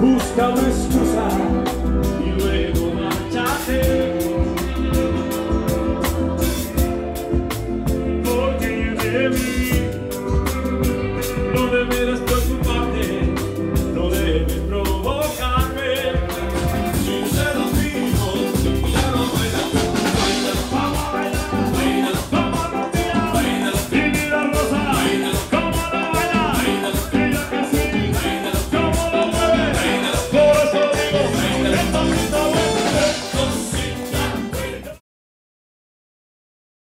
buscado excusa y luego marchaste. Porque de mí.